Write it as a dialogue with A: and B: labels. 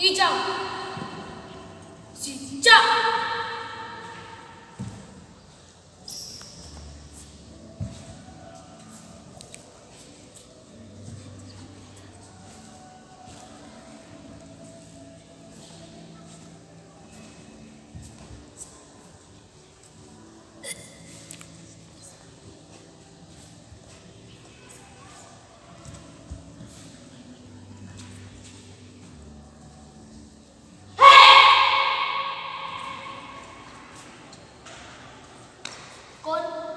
A: 一张几张滚